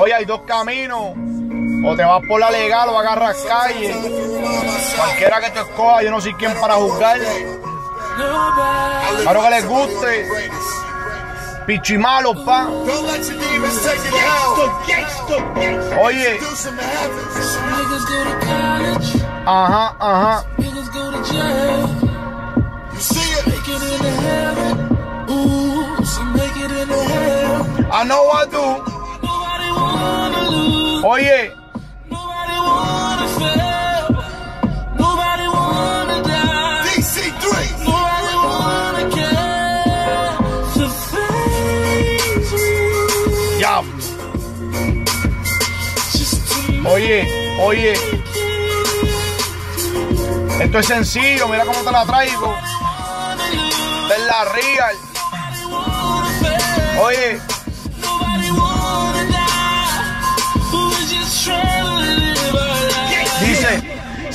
Oye, hay dos caminos. O te vas por la legal o agarras calle. Cualquiera que te escoja, yo no soy quien para juzgar. Espero que les guste. Pichimalo, pa. Oye. Ajá, ajá. I know I do. Oye. Ya. Oye, oye. Esto es sencillo, mira cómo te la traigo. Es la real. Oye.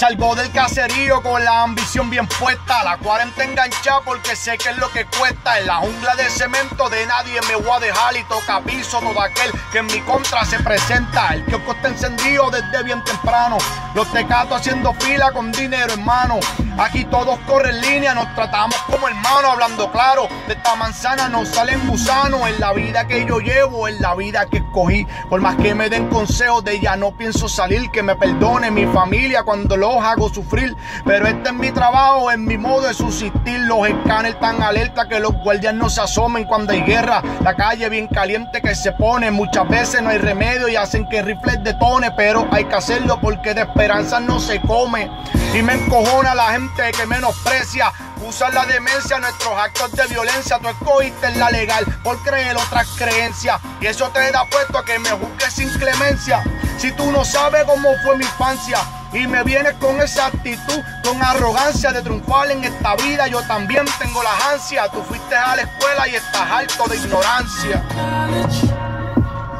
Salgo del caserío con la ambición bien puesta, la cuarenta enganchada porque sé que es lo que cuesta. En la jungla de cemento de nadie me voy a dejar y toca piso todo aquel que en mi contra se presenta. El kiosco está encendido desde bien temprano, los tecatos haciendo fila con dinero en mano. Aquí todos corren línea, nos tratamos como hermanos, hablando claro. De esta manzana nos salen gusanos en la vida que yo llevo, en la vida que escogí. Por más que me den consejos de ella, no pienso salir, que me perdone mi familia cuando hago sufrir. Pero este es mi trabajo, es mi modo de subsistir. Los escáneres tan alerta que los guardias no se asomen cuando hay guerra. La calle bien caliente que se pone, muchas veces no hay remedio y hacen que rifles detone. Pero hay que hacerlo porque de esperanza no se come. Y me encojona la gente que menosprecia. Usan la demencia, nuestros actos de violencia. Tú escogiste en la legal por creer otras creencias. Y eso te da puesto a que me juzgues sin clemencia. Si tú no sabes cómo fue mi infancia. Y me vienes con esa actitud, con arrogancia de triunfar en esta vida. Yo también tengo las ansias. Tú fuiste a la escuela y estás alto de ignorancia.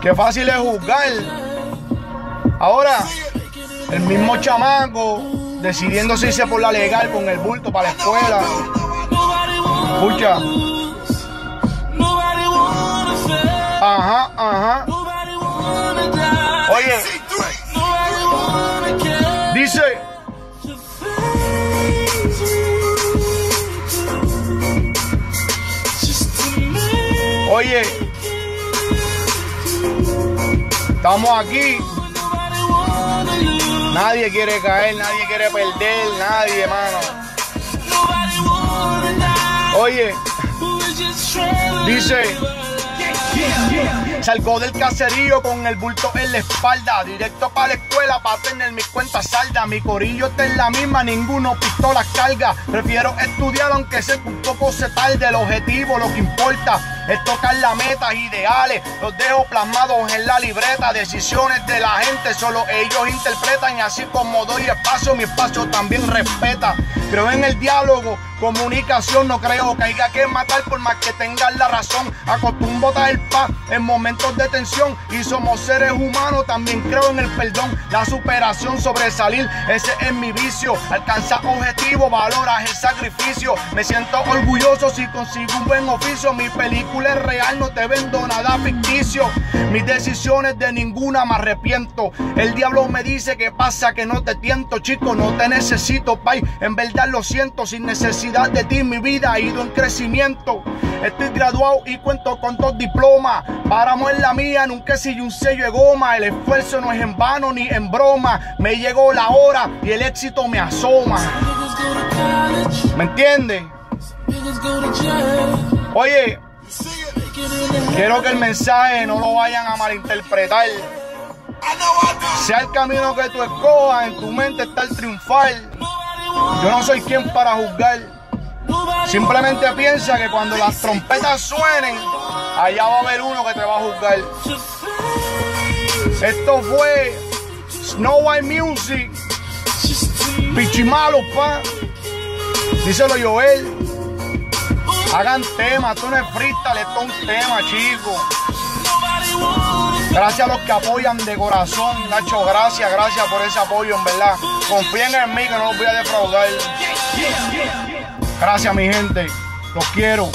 Qué fácil es juzgar. Ahora, el mismo chamaco decidiendo irse por la legal con el bulto para la escuela. Escucha. Oye. Estamos aquí. Nadie quiere caer, nadie quiere perder, nadie, mano. Oye, dice, salgo del caserío con el bulto en la espalda, directo para la escuela para tener mis cuentas saldas. Mi corillo está en la misma, ninguno pistolas carga. Prefiero estudiar aunque sé un poco se tarde. El objetivo, lo que importa es tocar las metas ideales. Los dejo plasmados en la libreta. Decisiones de la gente, solo ellos interpretan. Y así como doy espacio, mi espacio también respeta. Creo en el diálogo, comunicación. No creo que haya que matar por más que tengan la razón. Acostumbro traer paz en momentos de tensión. Y somos seres humanos, también creo en el perdón. La superación, sobresalir, ese es mi vicio. Alcanzar objetivo, valoras el sacrificio. Me siento orgulloso si consigo un buen oficio. Mi película es real, no te vendo nada ficticio. Mis decisiones de ninguna me arrepiento. El diablo me dice que pasa que no te tiento, chico, no te necesito, pay. En verdad lo siento, sin necesidad de ti mi vida ha ido en crecimiento. Estoy graduado y cuento con dos diplomas. Paramos en la mía, nunca sigue un sello de goma. El esfuerzo no es en vano ni en broma. Me llegó la hora y el éxito me asoma. ¿Me entiendes? Oye, quiero que el mensaje no lo vayan a malinterpretar. Sea el camino que tú escojas, en tu mente está el triunfar. Yo no soy quien para juzgar. Simplemente piensa que cuando las trompetas suenen, allá va a haber uno que te va a juzgar. Esto fue Snow White Music. Pichimalo, pa. Díselo Joel. Hagan tema, esto no es freestyle, esto es un tema, chicos. Gracias a los que apoyan de corazón, Nacho, gracias, gracias por ese apoyo, en verdad. Confíen en mí que no los voy a defraudar. Gracias, mi gente. Los quiero.